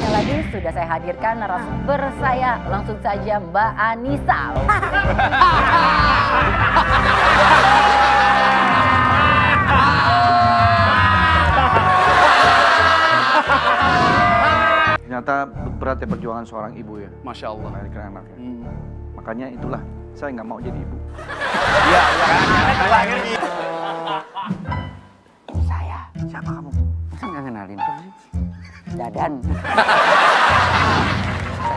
Yang lagi sudah saya hadirkan narasumber saya langsung saja Mbak Anissa. Ternyata berat ya perjuangan seorang ibu ya, Masya Allah. melahirkan anaknya. Hmm. Makanya itulah, saya nggak mau jadi ibu. Iya, iya. Saya, siapa kamu? Masa nggak kenalin? Dadan.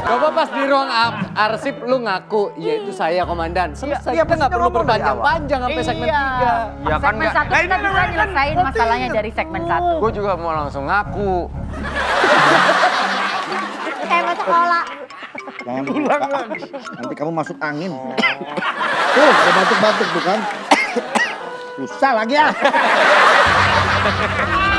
Coba pas di ruang ar- arsip lu ngaku, iya itu saya komandan. Selesai, iya, kita nggak perlu berpanjang-panjang sampai segmen Iya. tiga. Ya kan segmen nggak- satu kita bisa nyelesain masalahnya dari segmen satu. Gue juga mau langsung ngaku. Kayak masuk sekolah. Jangan Nanti kamu masuk angin. Tuh, udah batuk-batuk tuh kan. Susah lagi ya.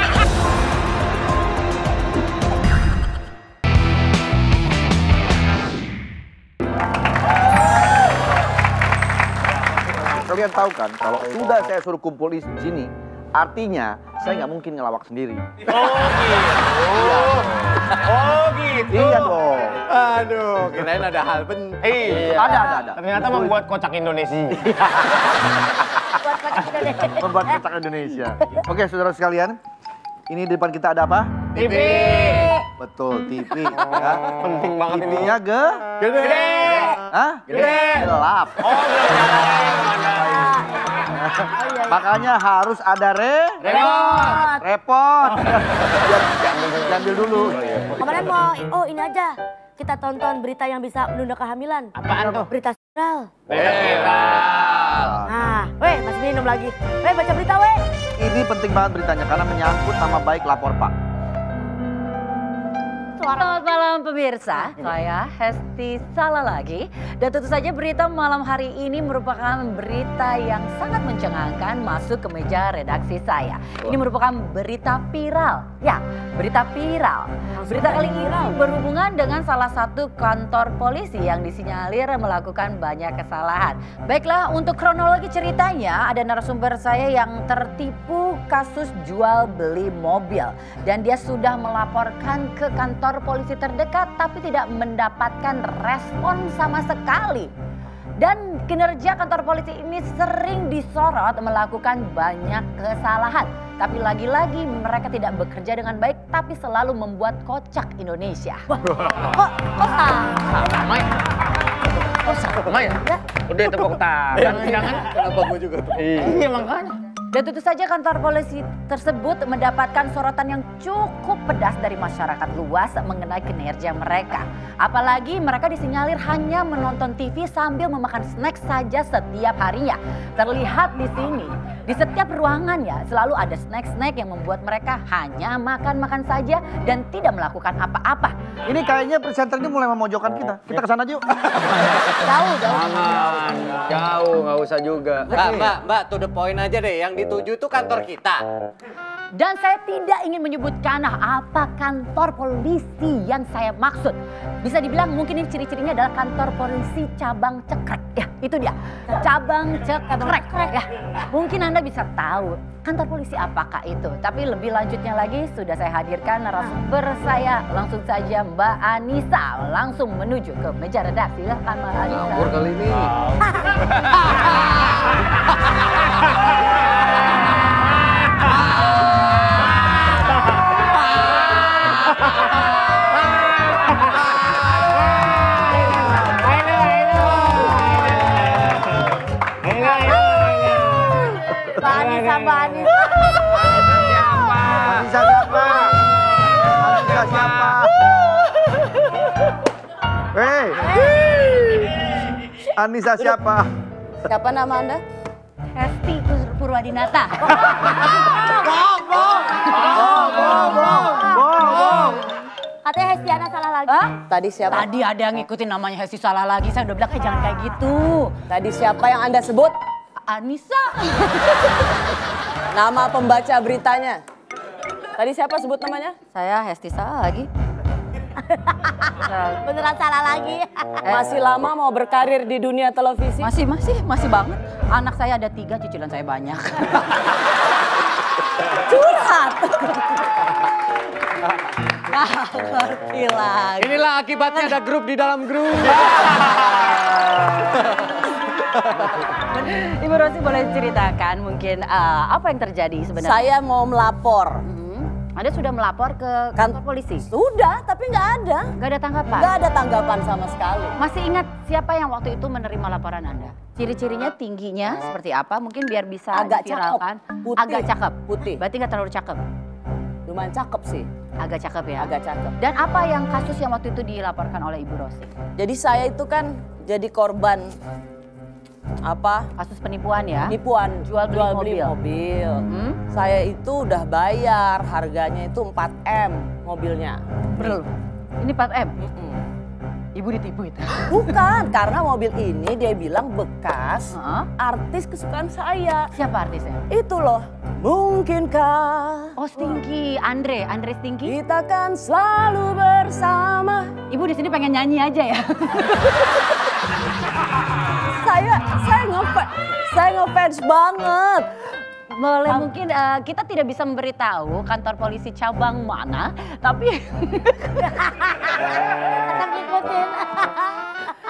Kalian tahu kan, kalau sudah saya suruh kumpul di sini, artinya saya nggak mungkin ngelawak sendiri. Oh gitu. Iya dong. Aduh, kirain ada hal penting. Iya. Ada, ada, ada. Ternyata membuat kocak Indonesia. Kocak. Membuat kotak Indonesia. Oke, saudara sekalian. Ini di depan kita ada apa? TV. Betul, TV. ya. Penting banget ini. TV-nya ge? Gede. Hah? Gede. Gelap. Oh, Makanya harus ada re... Remote. Repot. Biar diambil dulu. Kemarin mau, oh ini aja. Kita tonton berita yang bisa menunda kehamilan. Apaan tuh? Berita viral. Viral. Nah, weh masih minum lagi. Weh baca berita weh. Ini penting banget beritanya karena menyangkut nama baik lapor Pak. Selamat malam pemirsa, saya Hesti Salah lagi. Dan tentu saja berita malam hari ini merupakan berita yang sangat mencengangkan masuk ke meja redaksi saya. Ini merupakan berita viral. Ya, berita viral. Berita kali ini berhubungan dengan salah satu kantor polisi yang disinyalir melakukan banyak kesalahan. Baiklah, untuk kronologi ceritanya ada narasumber saya yang tertipu kasus jual beli mobil dan dia sudah melaporkan ke kantor polisi terdekat tapi tidak mendapatkan respon sama sekali. Dan kinerja kantor polisi ini sering disorot melakukan banyak kesalahan. Tapi lagi-lagi mereka tidak bekerja dengan baik tapi selalu membuat kocak Indonesia. Kok, kok salah? Sama ya? Oh, sama ya? Udah tepuk tangan. Jangan-jangan. Kenapa gue juga tuh? Iya makanya. Dan tentu saja kantor polisi tersebut mendapatkan sorotan yang cukup pedas dari masyarakat luas mengenai kinerja mereka. Apalagi mereka disinyalir hanya menonton TV sambil memakan snack saja setiap harinya. Terlihat di sini, di setiap ruangannya selalu ada snack-snack yang membuat mereka hanya makan-makan saja dan tidak melakukan apa-apa. Ini kayaknya presenter ini mulai memojokkan kita. Kita ke sana yuk. Jauh, jauh. Jangan. Jauh, nggak usah juga. Mbak, mbak, mbak, to the point aja deh. Yang dituju tuh kantor kita. Dan saya tidak ingin menyebutkan apa kantor polisi yang saya maksud. Bisa dibilang mungkin ini ciri-cirinya adalah kantor polisi cabang cekrek. Ya, itu dia. Cabang cekrek. Ya, mungkin Anda bisa tahu kantor polisi apakah itu. Tapi lebih lanjutnya lagi sudah saya hadirkan narasumber saya. Langsung saja Mbak Anissa. Langsung menuju ke meja redaksi. Silahkan Mbak Anissa. Ngawur kali ini. Mbak Anissa, Mbak Anissa. Anissa siapa? Anissa siapa? Hei. Anissa siapa? Siapa nama Anda? Hesti Purwadinata. Hah? Tadi siapa? Tadi ada yang ngikutin namanya Hesti salah lagi. Saya udah bilang, eh jangan kayak gitu. Tadi siapa yang Anda sebut? Anissa. Nama pembaca beritanya. Tadi siapa sebut namanya? Saya Hesti salah lagi. Beneran salah lagi. Masih lama mau berkarir di dunia televisi? Masih, masih, masih banget. Anak saya ada tiga, cicilan saya banyak. Curhat. Nggak ngerti lagi. Inilah akibatnya ada grup di dalam grup. Ibu Rosi boleh ceritakan mungkin eh, apa yang terjadi sebenarnya? Saya mau melapor. Hmm. Anda sudah melapor ke kantor polisi? Sudah, tapi nggak ada. Gak ada tanggapan? Nggak ada tanggapan sama sekali. Masih ingat siapa yang waktu itu menerima laporan Anda? Ciri-cirinya tingginya seperti apa? Mungkin biar bisa Agak diviralkan. cakep, putih. Agak cakep. Putih. Berarti nggak terlalu cakep. Lumayan cakep sih, Agak cakep ya. agak cakep. Dan apa yang kasus yang waktu itu dilaporkan oleh Ibu Rosi? Jadi saya itu kan jadi korban apa? Kasus penipuan ya? Penipuan Jual beli beli mobil. mobil. Hmm? Saya itu udah bayar, harganya itu 4 m mobilnya. Belum. Ini 4M. Mm-mm. Ibu ditipu itu. Bukan, karena mobil ini dia bilang bekas Heeh. artis kesukaan saya. Siapa artisnya? Itu loh, mungkinkah Oh Stinky, Andre, Andre Stinky. kita kan selalu bersama? Ibu di sini pengen nyanyi aja ya. Saya, saya ngefans, saya ngefans banget. Boleh mungkin eh, kita tidak bisa memberitahu kantor polisi cabang mana, tapi Tetap ngikutin.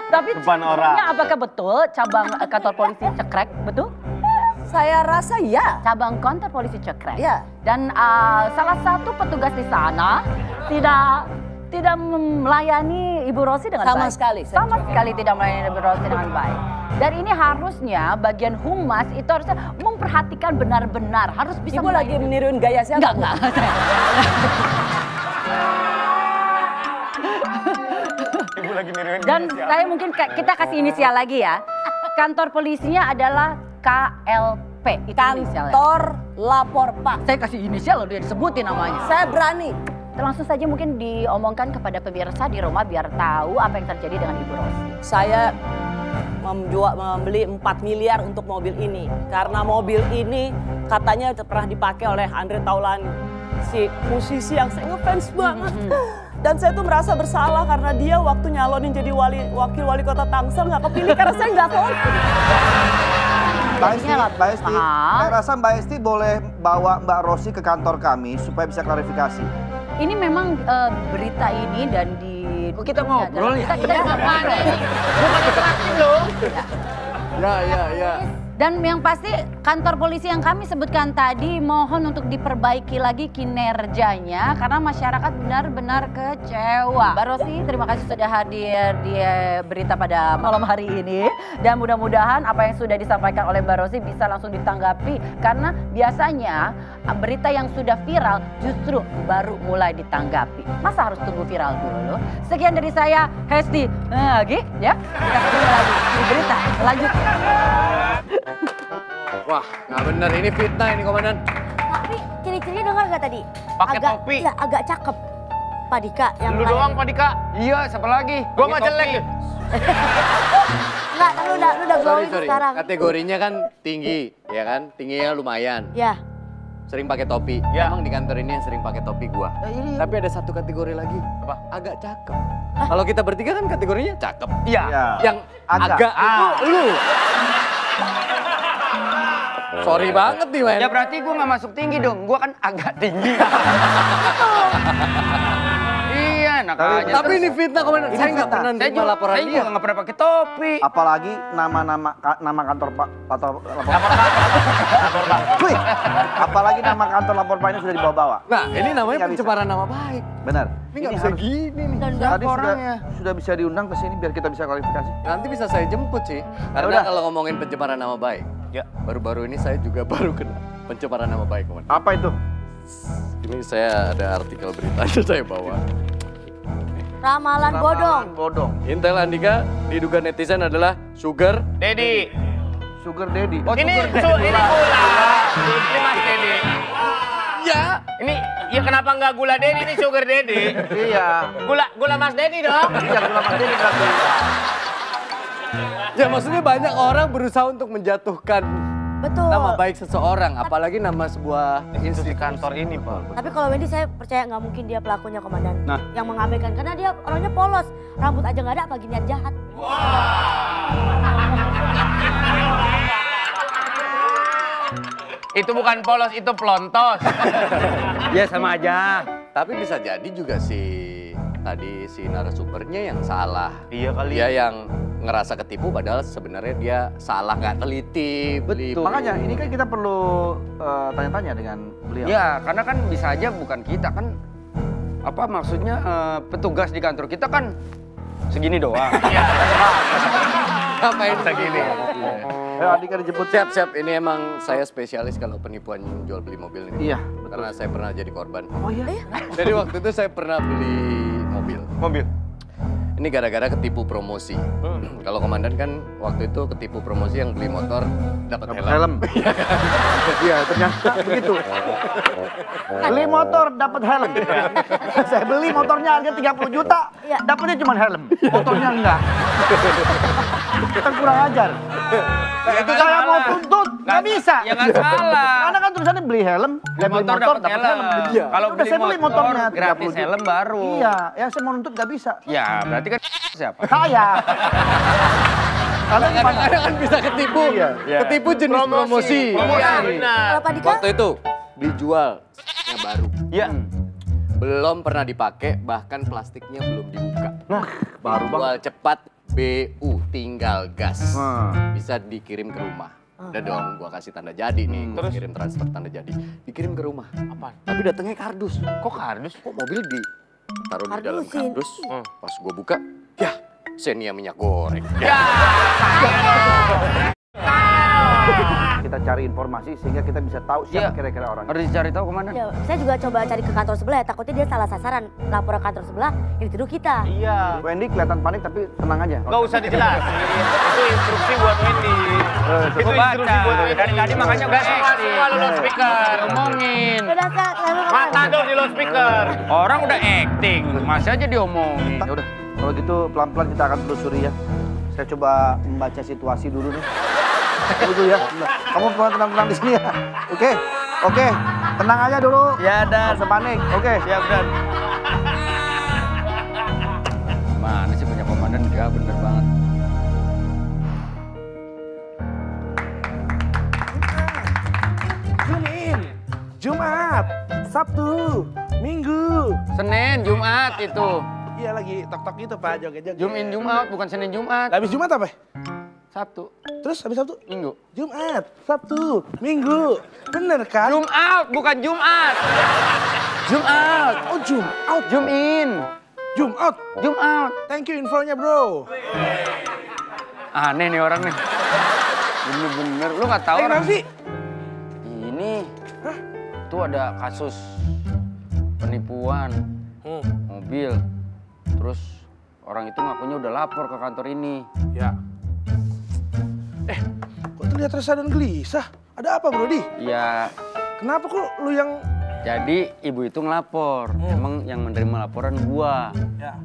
tapi Depan orang. apakah betul cabang eh, kantor polisi cekrek betul? Saya rasa ya. Cabang kantor polisi cekrek. Ya. Dan eh, salah satu petugas di sana tidak tidak melayani Ibu Rosi dengan Sama baik. sekali, Sama cek. sekali tidak melayani Ibu Rosi dengan baik. Dan ini harusnya bagian humas itu harusnya memperhatikan benar-benar harus bisa Ibu lagi meniruin gaya siapa? Enggak, enggak. Ibu lagi niruin Dan saya mungkin kita kasih inisial lagi ya. Kantor polisinya adalah KLP. Itu inisialnya. Kantor lapor Pak. Saya kasih inisial loh dia disebutin namanya. Saya berani. Langsung saja mungkin diomongkan kepada pemirsa di rumah biar tahu apa yang terjadi dengan Ibu Rosi. Saya memjual, membeli 4 miliar untuk mobil ini. Karena mobil ini katanya pernah dipakai oleh Andre Taulani. Si musisi yang saya ngefans banget. Dan saya tuh merasa bersalah karena dia waktu nyalonin jadi wali, wakil wali kota Tangsel nggak kepilih karena saya nggak vote. Mbak Esti, Mbak Esti, saya rasa Mbak Esti boleh bawa Mbak Rosi ke kantor kami supaya bisa klarifikasi. Ini memang eh, berita ini dan di kita ngobrol ya? Kita, kita ngapain? Ya, ya, ya. Dan yang pasti kantor polisi yang kami sebutkan tadi mohon untuk diperbaiki lagi kinerjanya karena masyarakat benar-benar kecewa. Mbak Rosi terima kasih sudah hadir di eh, berita pada malam hari ini dan mudah-mudahan apa yang sudah disampaikan oleh Mbak Rosi bisa langsung ditanggapi karena biasanya eh, berita yang sudah viral justru baru mulai ditanggapi. Masa harus tunggu viral dulu? Sekian dari saya Hesti lagi ya. Kita ketemu lagi di berita lanjut. Wah, nggak bener. Ini fitnah ini, Komandan. Tapi ciri-cirinya dengar gak tadi? Pakai agak, topi. Iya, agak cakep. Pak Dika yang Lu lain. doang Pak Dika. Iya, siapa lagi? Gua nggak jelek. Enggak, lu udah, lu udah glowing sorry. sekarang. Kategorinya kan tinggi, ya kan? Tingginya lumayan. Ya, Sering pakai topi. Ya. Emang di kantor ini yang sering pakai topi gua. Tapi ada satu kategori lagi. Apa? Agak cakep. Kalau kita bertiga kan kategorinya cakep. Iya. Ya. Yang Agak. agak, itu Ah. lu. Sorry banget nih, men. Ya berarti gua nggak masuk tinggi dong. Gua kan agak tinggi. iya, enak Tapi- aja. Tapi ini fitnah. Ini Saya nggak fitnah. pernah saya nerima juga, laporan saya dia. juga nggak pernah pakai topi. Apalagi nama-nama ka- nama kantor Pak kantor lapor. Wih, apalagi nama kantor lapor Pak ini sudah dibawa-bawa. Nah, ini namanya bisa. pencemaran nama baik. Benar. Ini nggak bisa harus- gini nih. dan Tadi sudah orangnya? sudah bisa diundang ke sini biar kita bisa klarifikasi. Nanti bisa saya jemput sih. Karena udah. kalau ngomongin pencemaran nama baik, Ya. baru-baru ini saya juga baru kena pencemaran nama baik, Komandan. Apa itu? Ini saya ada artikel beritanya saya bawa. ramalan bodong. Ramalan Bodong. Intel Andika diduga netizen adalah sugar. Dedi. Sugar Daddy. Oh, ini su, ini gula. Ini Mas Dedi. Ya. Ini ya kenapa nggak gula Dedi ini sugar Dedi? Iya. Gula gula Mas Dedi dong. Iya, gula Mas Daddy berarti. Ya maksudnya banyak orang berusaha untuk menjatuhkan Betul. nama baik seseorang, apalagi nama sebuah Institusi kantor ini, Pak. Tapi kalau Wendy saya percaya nggak mungkin dia pelakunya komandan. Nah. Yang mengabaikan karena dia orangnya polos, rambut aja nggak ada apalagi niat jahat. Itu bukan polos, itu pelontos. ya sama aja. Tapi bisa jadi juga si tadi si narasumbernya yang salah. Iya kali. Dia yang ngerasa ketipu padahal sebenarnya dia salah nggak teliti beli. Betul. Makanya ini kan kita perlu eh, tanya-tanya dengan beliau. Ya, karena kan bisa aja bukan kita kan apa maksudnya eh, petugas di kantor kita kan segini doang. Ngapain segini? Ayo Andika dijemput. Siap siap. Ini emang saya spesialis kalau penipuan jual beli mobil ini. Iya, Karena saya pernah jadi korban. Oh iya? Jadi waktu itu saya pernah beli mobil. Mobil. Ini gara-gara ketipu promosi. Kalau komandan kan waktu itu ketipu promosi yang beli motor dapat helm. Helm. Iya, ternyata begitu. Beli motor dapat helm. Saya beli motornya harga 30 juta, Iya. dapatnya cuma helm. Motornya enggak. Kan kurang ajar. itu kan Saya mau salah. Nggak bisa. Ya nggak salah. Karena kan tulisannya beli helm, Beli ya motor dapat helm. Iya. Kalau Udah, beli saya beli motor motornya gratis 30 juta. helm baru. Iya, yang saya mau nuntut nggak bisa. Ya, berarti kan siapa? Saya. Kadang-kadang kan bisa ketipu. Iya. Ketipu jenis promosi. Promosi. Iya. Kalau Pak Dika? Waktu itu dijual yang baru. Iya. Belum pernah dipakai, bahkan plastiknya belum dibuka. Nah, baru bang. Jual cepat BU tinggal gas. Hmm. Bisa dikirim ke rumah. Udah dong, gua kasih tanda jadi nih. Gua kirim transfer tanda jadi. Dikirim ke rumah. Apa? Tapi datangnya kardus. Kok kardus? Kok mobil di taruh di dalam Kardusin. kardus? Pas gua buka, ya Xenia minyak goreng. Kita cari informasi sehingga kita bisa tahu Iya. siapa kira-kira orangnya. Harus dicari tahu ke mana? Ya, saya juga coba cari ke kantor sebelah ya, takutnya dia salah sasaran. Lapor ke kantor sebelah, yang dituduh kita. Iya. Wendy kelihatan panik tapi tenang aja. Gak usah dijelasin. Itu instruksi buat Wendy. Itu instruksi buat Wendy. Dari tadi makanya gue semua semua lu speaker. Ngomongin. Udah, Kak, lalu Mata dong di speaker. Orang udah acting, masih aja diomongin. Ya udah, kalau gitu pelan-pelan kita akan telusuri ya. Saya coba membaca situasi dulu nih. Tunggu dulu ya. Kamu tenang-tenang di sini ya. Oke, oke. Tenang aja dulu. Ya, Dan. Nggak usah panik. Oke. Siap, Dan. Mana sih punya komandan? Ya, bener banget. In. Jumat, Sabtu, Minggu. Senin, Jumat itu. Iya lagi tok-tok gitu Pak joget-joget. Zoom in Jumat, bukan Senin Jumat. Habis Jumat apa? Sabtu, Terus habis Sabtu? Minggu. Jumat, Sabtu, Minggu. Bener kan? Out, bukan Jumat. Out. Oh Zoom out, Zoom in. Zoom out. Zoom out. Thank you infonya bro. Aneh nih orang nih. Bener-bener, lu gak tahu Eh orang. sih? Ini tuh ada kasus penipuan Hmm, mobil. Terus orang itu ngakunya udah lapor ke kantor ini. ya. Eh, kok terlihat resah dan gelisah? Ada apa Brody? Ya, Kenapa kok lu yang... jadi ibu itu ngelapor. Emang yang menerima laporan gua. Ya.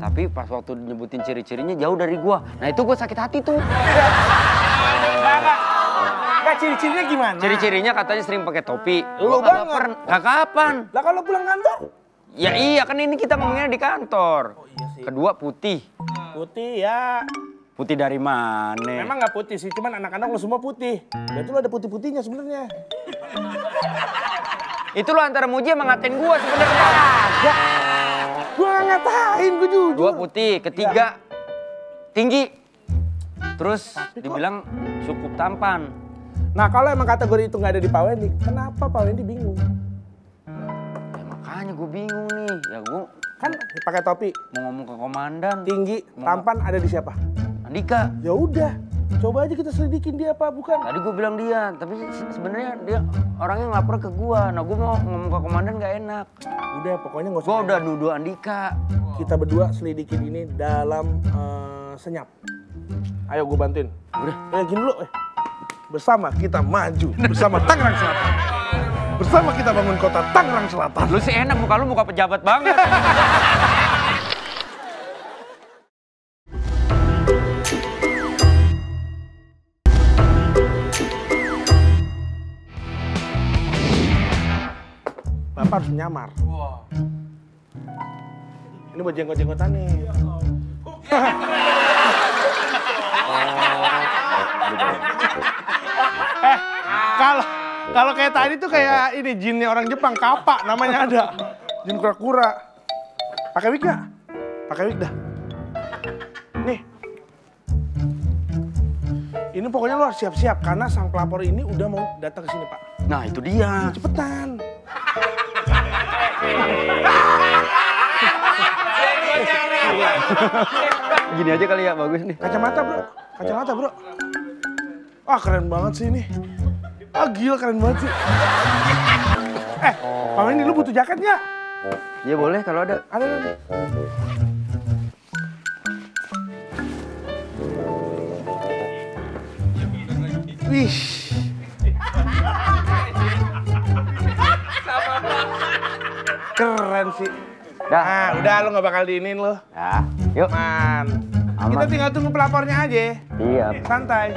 Tapi pas waktu nyebutin ciri-cirinya jauh dari gua. Nah itu gua sakit hati tuh. Enggak ciri-cirinya gimana? Ciri-cirinya katanya sering pakai topi. Lu banget. Gak kapan? Lah kalau pulang kantor? Ya iya kan ini kita ngomongnya di kantor. Kedua putih. Putih ya. Putih dari mana? Memang nggak putih sih, cuman anak-anak lo semua putih. Berarti lo ada putih-putihnya sebenarnya. Itu lo antara muji sama ngatain gua sebenarnya. Gua nggak ngatain, gua jujur. Dua putih, ketiga tinggi. Terus dibilang cukup tampan. Nah kalau emang kategori itu nggak ada di Pak Wendy, kenapa Pak Wendy bingung? Ya makanya gue bingung nih. Ya gue Kan pakai topi, mau ngomong ke komandan. tinggi, tampan ada di siapa? Andika. Ya udah, coba aja kita selidikin dia apa bukan? Tadi gue bilang dia, tapi se- sebenarnya dia orangnya ngelapor ke gua. Nah gue mau ngomong ke komandan gak enak. Udah, pokoknya nggak Gue usah. udah nuduh Andika. Kita berdua selidikin ini dalam eh, senyap. Ayo gue bantuin. Udah, ya gini dulu. Eh. Bersama kita maju, bersama Tangerang Selatan. Bersama kita bangun kota Tangerang Selatan. Lu sih enak muka lu muka pejabat banget. Harus menyamar. Ini buat jenggot-jenggotan nih. eh, kalau kalau kayak tadi tuh kayak ini jinnya orang Jepang, kapak namanya ada. Jangan kura-kura. Pakai wig nggak? Pakai wig dah. Nih. Ini pokoknya lo harus siap-siap karena sang pelapor ini udah mau datang ke sini, Pak. Nah itu dia. Cepetan. Gini aja kali ya bagus nih. Kacamata, Bro. Kacamata, Bro. Wah, keren banget sih ini. Ah, gila keren banget sih. Eh, Pak Wendy, lu butuh jaket nggak? Ya boleh kalau ada. Ada, ada. Wih. Keren sih. Nah, udah lo nggak bakal diinin lo. Ya, yuk. Man. Kita tinggal tunggu pelapornya aja. Iya. Santai.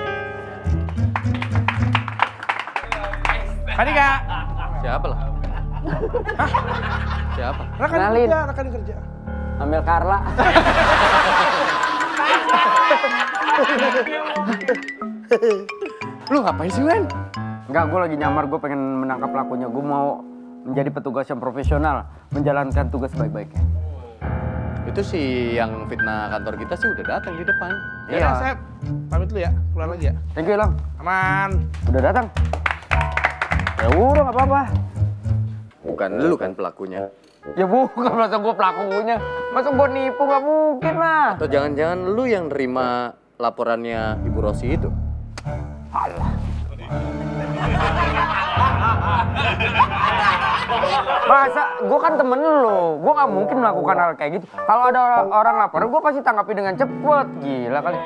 Kak. Siapa lah? Siapa? Rekan Kenalin. kerja, rekan kerja. Ambil Carla. Lu ngapain sih Wen? Enggak, gue lagi nyamar, gue pengen menangkap pelakunya. Gue mau menjadi petugas yang profesional, menjalankan tugas baik-baiknya. Itu sih yang fitnah kantor kita sih udah datang di depan. Ya udah, Sep. Pamit dulu ya. Keluar lagi ya. Thank you, Lang. Aman. Udah datang. Ya udah, nggak apa-apa. Bukan lu kan pelakunya. Ya bukan, masa gue pelakunya. Masa gue nipu, nggak mungkin lah. Atau jangan-jangan lu yang nerima laporannya Ibu Rosi itu? Masa, gue kan temen lo, gue nggak mungkin melakukan hal kayak gitu. Kalau ada orang, orang lapor, gue pasti tanggapi dengan cepet. Gila kali.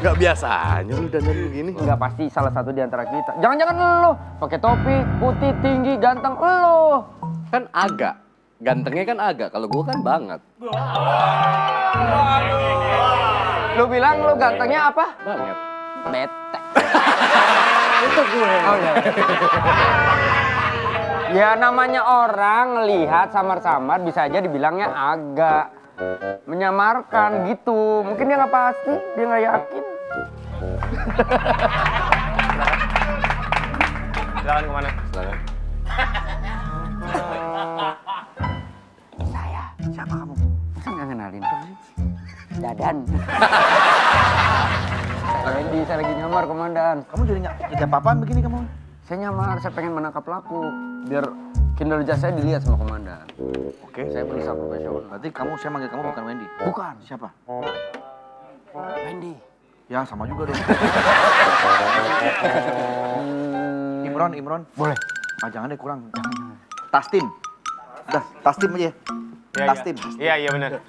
Gak biasanya lu dandan begini. Nggak pasti salah satu di antara kita. Jangan-jangan lo, pakai topi, putih, tinggi, ganteng, lo. Kan agak. Gantengnya kan agak, kalau gua kan banget. Lo bilang lo gantengnya apa? Banget. Bete. Itu gue. Oh iya. ya namanya orang ngelihat samar-samar bisa aja dibilangnya agak menyamarkan gitu. Mungkin dia nggak pasti, dia nggak yakin. Silakan ke mana? Silakan. Saya. Siapa kamu? Masa nggak kenalin? Dadan. Pak Wendy, saya lagi nyamar komandan. Kamu jadi nggak jadi apa-apaan begini kamu? Saya nyamar, saya pengen menangkap pelaku. Biar kinerja saya dilihat sama komandan. Oke. Saya berusaha profesional. Berarti kamu saya manggil kamu bukan Wendy. Bukan. Siapa? Wendy. Ya sama juga dong. Imron, Imron. Boleh. Ah jangan deh kurang. Tastim. Udah, Tastim aja. Iya, Tastim. Iya, iya benar.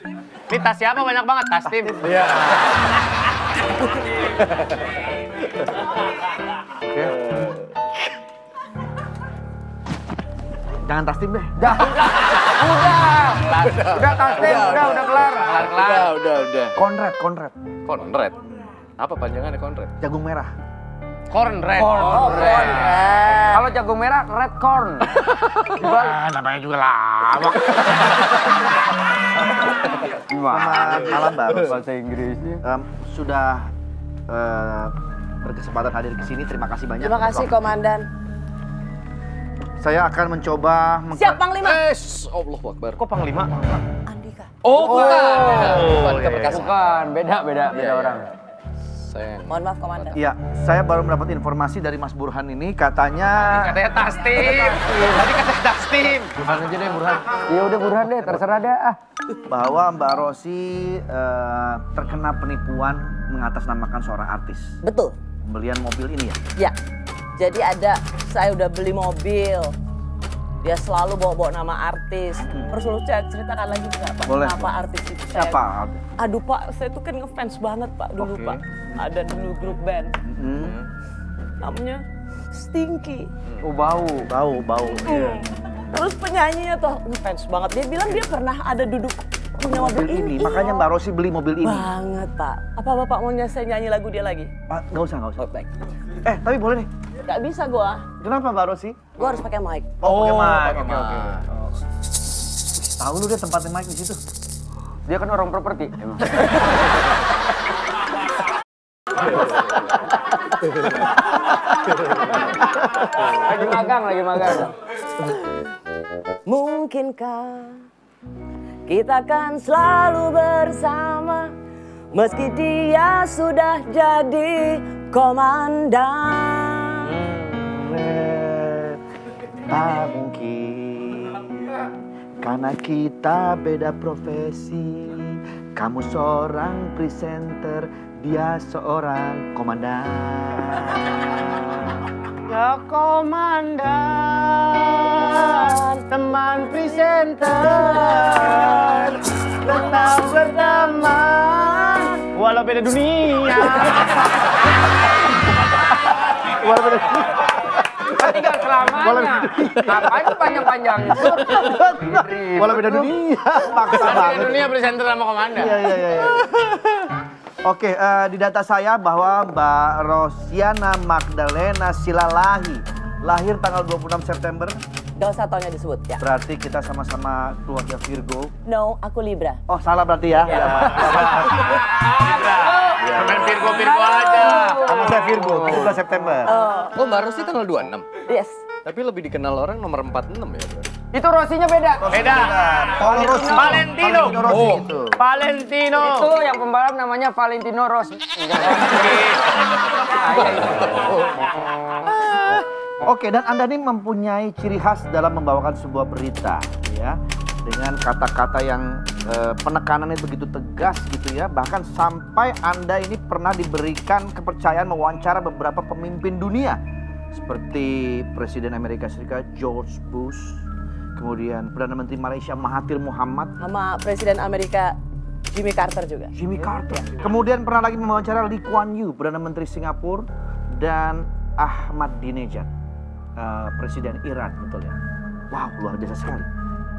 Ini tas siapa banyak banget? Tas tim. Iya. Oke. Jangan Tastim deh. Udah, udah, udah, udah tasnya, udah, udah kelar. Kelar, Udah, udah, udah. Konrad, Konrad. Konred. Apa panjangannya Konred? Jagung merah. Cornred. Kalau jagung merah, red corn. Dibalik. Ah, namanya juga lama. Selamat malam, Mbak. Bahasa Inggrisnya. Em, sudah eh, berkesempatan hadir ke sini. Terima kasih banyak. Terima kasih Komandan. Saya akan mencoba meng- Siap Panglima. Es, Allah Akbar. Kok Panglima? Andika. Oh, bukan. Bukan ke Perkasa. Bukan, beda, beda, beda Iya, orang. Iya. Saya Mohon maaf Komandan. Iya, saya baru mendapat informasi dari Mas Burhan ini katanya Katanya tas tim. Tadi kata tas tim. Burhan aja deh Burhan Ya udah Burhan deh, terserah deh. Ah. bahwa Mbak Rosi eh, terkena penipuan mengatasnamakan seorang artis. Betul. Pembelian mobil ini ya. Ya. Jadi ada saya udah beli mobil. Dia selalu bawa-bawa nama artis. Terus lu cer- ceritakan lagi nggak Pak? Boleh. Kenapa artis itu saya- Siapa? Aduh Pak, saya tuh kan ngefans banget Pak dulu Oke. Pak. Ada dulu grup band. Hmm, Namanya Stinky. Oh bau. bau, bau. Iya. Hmm. Terus penyanyinya tuh ngefans banget. Dia bilang dia pernah ada duduk punya mobil, Mobil ini, Iya. makanya Mbak Rosi beli mobil ini. Banget Pak. Apa Bapak maunya saya nyanyi lagu dia lagi? Pak, nggak usah, nggak usah. Oh, baik. Eh, tapi boleh nih. Gak bisa gua. Kenapa Mbak Rosi? Gua harus pakai mic. Oh, pakai mic. pakai Oke, oke. mic. Tahu lu deh tempatnya mic di situ. Dia kan orang properti. Emang. lagi magang, lagi magang. Mungkinkah kita kan selalu bersama meski dia sudah jadi komandan. Tak mungkin Karena kita beda profesi. Kamu seorang presenter Dia seorang komandan. Ya komandan, teman presenter, tetap berteman, walau beda dunia. Walau beda Selamanya. Ngapain tuh panjang-panjang itu? Walau beda dunia Maksa Beda banget dunia presenter sama komandan. Iya, iya, iya. iya. Oke, eh, di data saya bahwa Mbak Rosiana Magdalena Silalahi lahir tanggal 26 September. Gak usah taunya disebut ya. Berarti kita sama-sama keluarga Virgo. No, aku Libra. Oh, salah berarti ya. Libra. Main Virgo-Virgo aja. Sama saya Virgo, 17 September. Oh, Mbak Rosi tanggal 26. Yes. Tapi lebih dikenal orang nomor 46 ya. Itu rosinya beda. Beda. Paolo Rossi. Valentino. Valentino Rossi Oh. itu. Valentino. Itu yang pembalap namanya Valentino Rossi. Oke, dan Anda ini mempunyai ciri khas dalam membawakan sebuah berita, ya, dengan kata-kata yang eh, penekanannya begitu tegas, gitu ya. Bahkan sampai Anda ini pernah diberikan kepercayaan mewawancara beberapa pemimpin dunia, seperti Presiden Amerika Serikat George Bush, kemudian Perdana Menteri Malaysia Mahathir Muhammad, Sama Presiden Amerika Jimmy Carter juga. Jimmy Carter. Kemudian pernah lagi mewawancara Lee Kuan Yew, Perdana Menteri Singapura, dan Ahmadinejad, eh, Presiden Iran, betul ya? Wow, luar biasa sekali.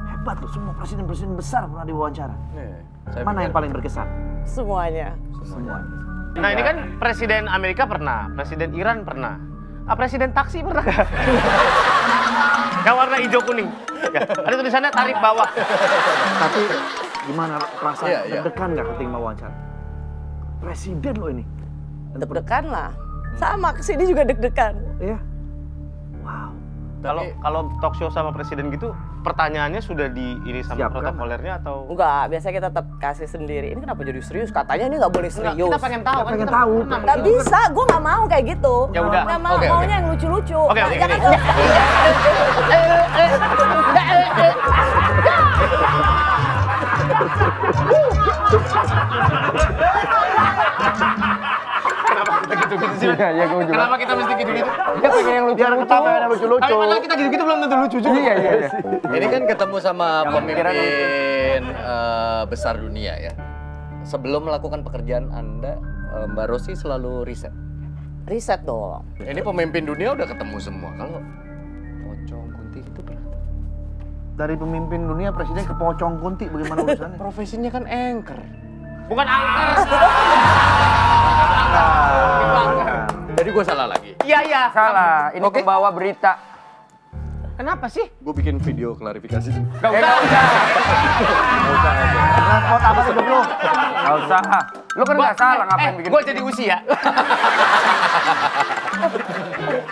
Hebat loh, semua presiden-presiden besar pernah diwawancara. Saya Mana pikir- yang paling berkesan? Semuanya. Semua. Nah ini kan Presiden Amerika pernah, Presiden Iran pernah. Ah, Presiden taksi pernah? Yang warna hijau kuning. Ya, ada tulisannya tarif bawah. Tapi gimana perasaan Iya, iya. deg-degan nggak ketika mewawancara? Presiden loh ini. Deg-degan lah. Sama ke sini juga deg-degan. Iya. Wow. Kalau kalau talk show sama presiden gitu, pertanyaannya sudah di ini sama Siapkan. protokolernya atau? Enggak, biasanya kita tetap kasih sendiri. Ini kenapa jadi serius? Katanya ini nggak boleh Enggak, serius. kita pengen tahu Kita kan. pengen kita tahu. pernah Nggak bisa, gue nggak mau kayak gitu. Ya udah. Nggak mau, oke. maunya yang lucu-lucu. Oke, oke, Jangan gini. Iya, iya, gue juga. Kenapa kita mesti gitu-gitu? Dia pengen yang Biar lucu-lucu. ketawa yang lucu-lucu. Tapi padahal kita gitu-gitu belum tentu lucu juga. Iya, iya, iya. Ini kan ketemu sama pemimpin eh, besar dunia ya. Sebelum melakukan pekerjaan Anda, eh, Mbak Rosi selalu riset. Riset dong. Ini pemimpin dunia udah ketemu semua. Kalau pocong kunti itu pernah. Dari pemimpin dunia presiden ke pocong kunti bagaimana urusannya? Profesinya kan anchor. Bukan angker. Jadi gue salah lagi. Iya, iya. Salah, ini Oke. pembawa berita. Kenapa sih? Gue bikin video klarifikasi. Gak usah. Transport apa hidup lu? Gak usah. Lu kan nggak salah ngapain bikin. Gue Eh, jadi usia.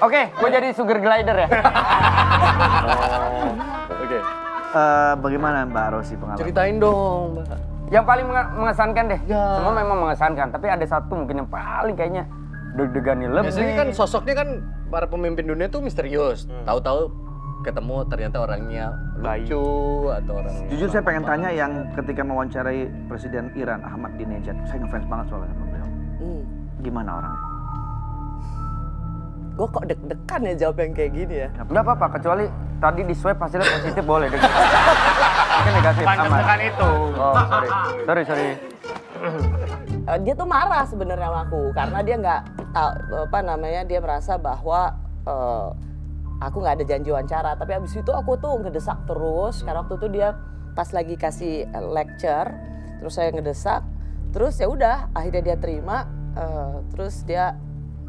Oke, gue jadi sugar glider ya. Oke. Eh, bagaimana Mbak Rosi pengalaman? Ceritain dong, Mbak. Yang paling menge- mengesankan deh. Ya. Semua memang mengesankan, tapi ada satu mungkin yang paling kayaknya deg-degannya lebih. Biasanya kan sosoknya kan para pemimpin dunia tuh misterius. Tahu-tahu ketemu ternyata orangnya lucu atau orang Jujur saya pengen tanya yang ketika mewawancarai Presiden Iran Ahmadinejad, saya ngefans banget soalnya sama beliau. Hmm. Gimana orangnya? Gue kok deg-degan ya jawab yang kayak gini ya. Nggak apa-apa, kecuali tadi di swab hasilnya positif boleh deh. Mungkin negatif, bukan itu. Oh, sorry. Sorry, sorry. Eh, dia tuh marah sebenarnya sama aku karena dia nggak apa namanya dia merasa bahwa eh, aku nggak ada janji wawancara. Tapi abis itu aku tuh ngedesak terus karena waktu itu dia pas lagi kasih eh, lecture terus saya ngedesak terus ya udah akhirnya dia terima eh, terus dia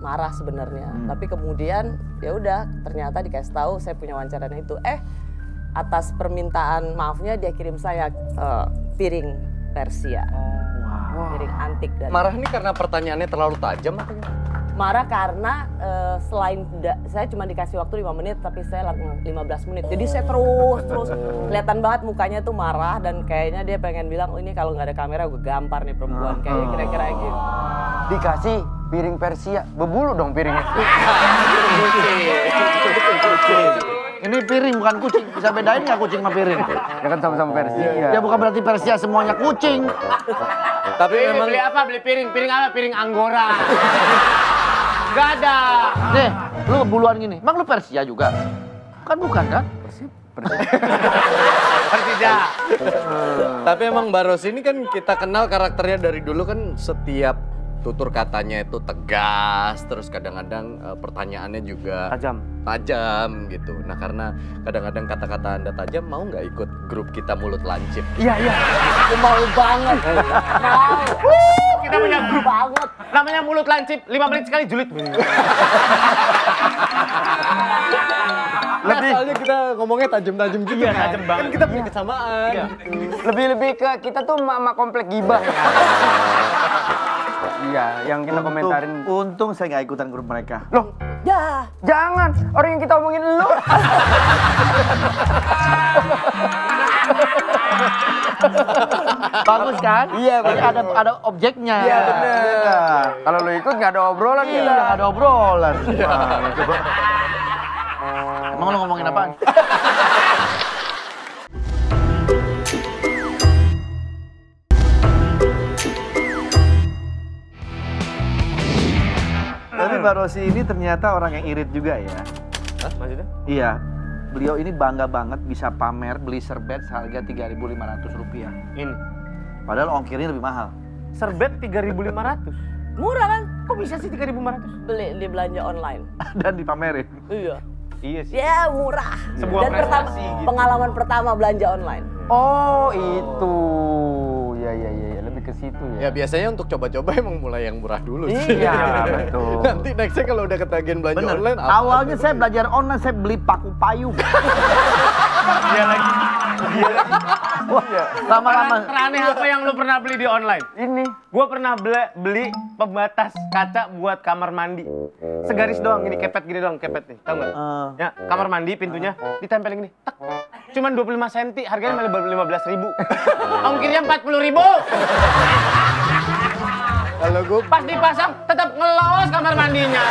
marah sebenarnya. Tapi kemudian ya udah ternyata dikasih tahu saya punya wawancaranya itu. Eh atas permintaan maafnya dia kirim saya eh, piring Persia piring antik dan Marah nih karena pertanyaannya terlalu tajam apa marah karena eh, selain da- saya cuma dikasih waktu 5 menit tapi saya lakukan 15 menit. Jadi saya terus terus kelihatan banget mukanya tuh marah dan kayaknya dia pengen bilang, "Oh ini kalau nggak ada kamera gue gampar nih perempuan." Kayaknya kira-kira gitu. Dikasih piring Persia, bebulu dong piringnya. Ini piring bukan kucing. Bisa bedain nggak kucing sama piring? Ya kan sama-sama Persia. Ya bukan berarti Persia semuanya kucing. Tapi Beli, memang beli apa? Beli piring. Piring apa? Piring Anggora. Gak ada. Nih, lu buluan gini. Emang lu Persia juga? Kan bukan kan? Persija. Tapi emang Baros ini kan kita kenal karakternya dari dulu kan setiap tutur katanya itu tegas, terus kadang-kadang eh, pertanyaannya juga Tajam. tajam gitu. Nah karena kadang-kadang kata-kata anda tajam, mau nggak ikut grup kita mulut lancip? Iya, iya. Aku mau banget. Mau. Kita punya grup banget. namanya mulut lancip. 5 menit sekali julid. Nah, soalnya kita ngomongnya tajam-tajam gitu Iya, kan. tajam banget. Kan kita punya kesamaan. Lebih-lebih ke kita tuh emak-emak komplek gibah. Iya, yang kita komentarin. Untung, untung saya nggak ikutan grup mereka. Loh, Ya. jangan. Orang yang kita omongin lu. Bagus kan? Iya, Jadi bagus. ada ada objeknya. Iya, benar. Kalau lu ikut nggak ada obrolan Iya, kita. nggak ada obrolan. Coba. Emang lu ngomongin apaan? Tapi Mbak Rosi ini ternyata orang yang irit juga ya. Hah? Maksudnya? Iya. Beliau ini bangga banget bisa pamer beli serbet seharga 3.500 rupiah. Ini. Padahal ongkirnya lebih mahal. Serbet 3.500. Murah kan? Kok bisa sih 3.500? Beli di belanja online. Dan dipamerin. Iya. Iya sih. Ya murah. Sebuah Dan pertama, gitu. pengalaman pertama belanja online. Oh, itu. Ya, ya, ya, ya. Ke situ Ya ya. biasanya untuk coba-coba emang mulai yang murah dulu sih. Iya, betul. Nanti nextnya kalau udah ketagihan belanja Bener. online apa? Awalnya saya belajar online, saya beli paku payung. Iya lagi. Wah, lama-lama. Barang teraneh apa yang lu pernah beli di online? Ini. Gue pernah beli, beli pembatas kaca buat kamar mandi. Segaris doang, gini kepet gini doang, kepet nih, tau nggak? Eh, Ya, kamar mandi pintunya ditempelin gini, tak. Cuman 25 cm, harganya malah 15 ribu. Ongkirnya 40 ribu. Kalau gue Pas dipasang, tetap ngelos kamar mandinya.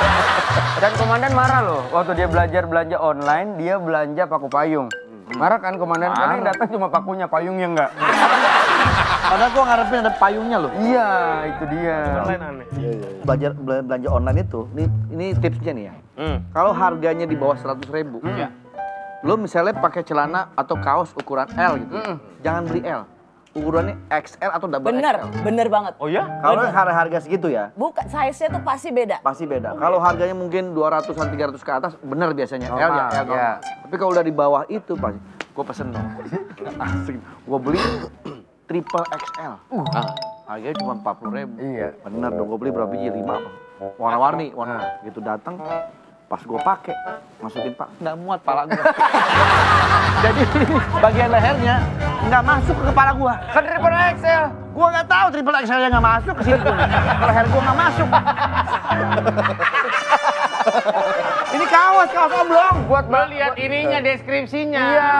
Dan komandan marah loh. Waktu dia belajar belanja online, dia belanja paku payung. Marah kan komandan? Karena yang datang cuma pakunya, payungnya enggak. Padahal gua ngarepin ada payungnya loh. Iya, itu dia. Online aneh. Belajar bela- belanja online itu, ini, ini tipsnya nih ya. Hmm. Kalau harganya di bawah 100 ribu, Iya. Lo misalnya pakai celana atau kaos ukuran L gitu, jangan beli L. Ukurannya XL atau double Bener, XL. bener banget. Oh ya? Kalau harga harga segitu ya, Bukan, size-nya tuh pasti beda. pasti beda. Kalau harganya mungkin 200-an 300 ke atas, bener biasanya L ya, L. ya. Tapi kalau udah di bawah itu pasti gue pesen dong. Asik. Gue beli triple XL. ah, Harganya cuma 40 ribu. Iya. Bener dong, gue beli berapa biji? Lima. Warna-warni, warna. Gitu datang, pas gue pakai, masukin pak, nggak muat pala gue. Jadi bagian lehernya nggak masuk ke kepala gue. Kan triple XL. Gue nggak tahu triple XL nya nggak masuk ke situ. Leher gue nggak masuk. Ini kaos, kaos oblong. Buat Lo lihat ininya, deskripsinya. Iya.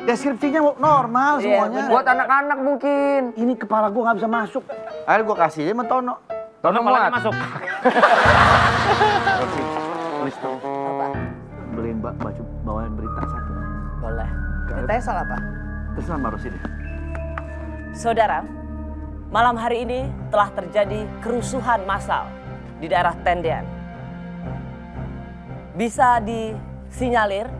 Deskripsinya normal Iya, semuanya. Buat anak-anak mungkin. Ini kepala gue nggak bisa masuk. Akhirnya gue kasih dia sama Tono. Tono muat. masuk. Dong. Apa? Beliin mbak baju bawaan berita satu. Boleh. Beritanya soal apa? Terus sama Rosi deh. Saudara, malam hari ini telah terjadi kerusuhan massal di daerah Tendian. Bisa disinyalir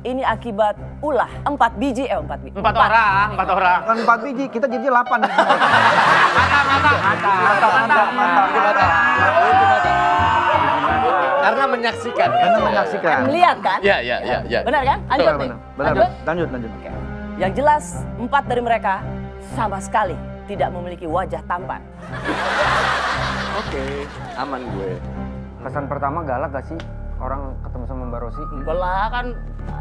ini akibat ulah empat biji eh empat biji Empat orang, empat orang. Kan empat biji, kita jadi delapan. Karena menyaksikan. Karena menyaksikan. melihat kan Ya, ya, ya, ya. benar kan lanjut Benar, nih benar. Benar, lanjut lanjut, lanjut. yang jelas empat dari mereka sama sekali tidak memiliki wajah tampan Oke, aman gue. Kesan pertama galak gak sih orang ketemu sama Mbak Rosi? enggak lah kan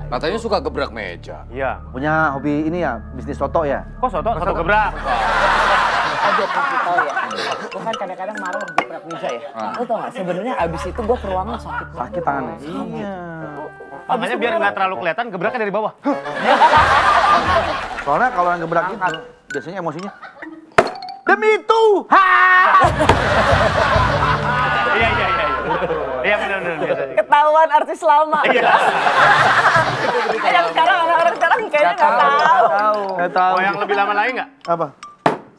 Katanya suka gebrak meja. Iya. Punya hobi ini ya, bisnis soto ya? Kok soto? Soto gebrak. Gue kasih tau ya. Gue kan kadang-kadang marah gebrak meja ya. Lo tau gak, sebenarnya abis itu gue ke ruangan sakit. Sakit tangannya. Iya. Makanya biar nggak terlalu kelihatan, gebraknya dari bawah. Soalnya kalau yang gebrak itu biasanya emosinya demi itu. Iya, iya, iya. iya. Iya, benar, benar, biasanya. Ketahuan artis lama. Iya. yang sekarang orang-orang sekarang kayaknya nggak tahu. Nggak tahu. Mau yang lebih lama lagi nggak? Apa?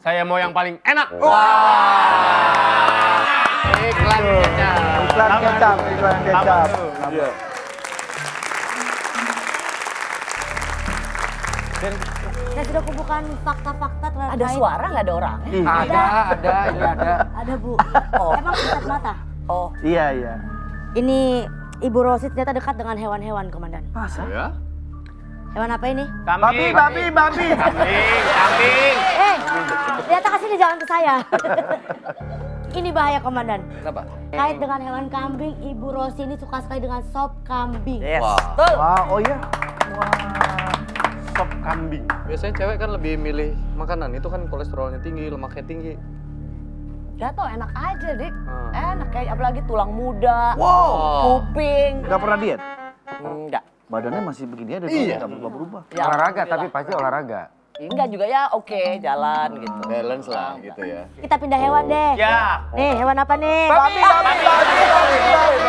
Saya mau yang paling enak. Iklan kecap. Iklan kecap, iklan kecap. tuh? Iya. Saya sudah kumpulkan fakta-fakta terkait. Ada suara nggak ada orang? Ada, ada, ini ada. Ada bu. Oh. Emang kasat mata. Oh, Iya, iya. Ini Ibu Rosi ternyata dekat dengan hewan-hewan, Komandan. Ya? Hewan apa ini? Kambing. Babi, babi. Kambing, kambing. Eh, ternyata kasih jalan ke saya. ini bahaya, Komandan. Kenapa? Kait dengan hewan kambing, Ibu Rosi ini suka sekali dengan sop kambing. yes. Wah. Betul. Wah, oh iya. Sop kambing. Biasanya cewek kan lebih milih makanan itu kan kolesterolnya tinggi, lemaknya tinggi. Gak tau enak aja, Dik. Hmm. Enak kayak apalagi tulang muda, Wow. kuping. Nggak pernah diet? Enggak. Badannya masih begini aja, Iya. nggak berubah-berubah. Ya, olahraga, tapi pasti olahraga. Enggak juga ya, oke, jalan gitu. Balance lah gitu ya. Kita pindah hewan deh. Ya. Nih, hewan apa nih? Babi, babi, babi, babi,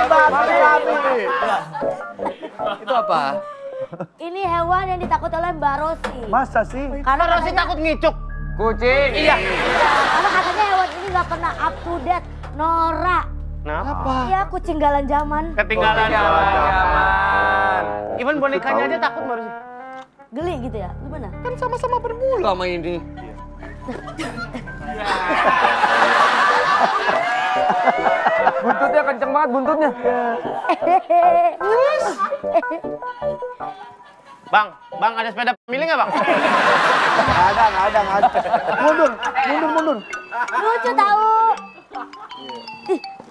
babi, babi, babi. Itu apa? Ini hewan yang ditakuti oleh Mbak Rosi. Masa sih? Karena Rosi katanya, takut ngicuk. Kucing. Iya. karena katanya hewan ini nggak pernah up to date. Nora. Kenapa? Iya, kucing galan zaman. Ketinggalan Jalan, zaman. jalan. Even bonekanya aja takut baru sih. Geli gitu ya? Gimana? Kan sama-sama bermula sama ini. Buntutnya kenceng banget buntutnya. Bang, bang ada sepeda pemilih nggak bang? Nggak ada, nggak ada, nggak ada. Mundur, mundur, mundur. Lucu tahu.